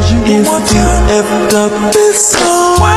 If you effed up this song